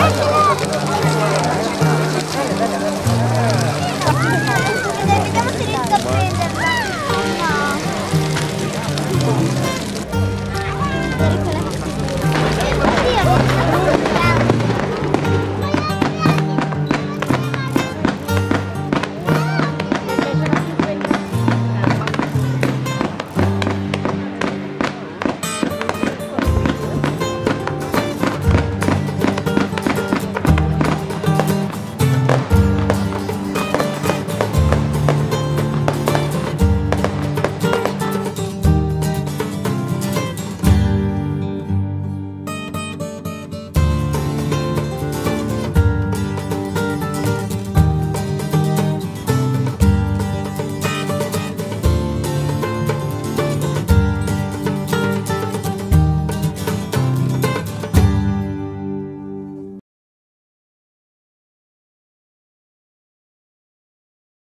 Спасибо.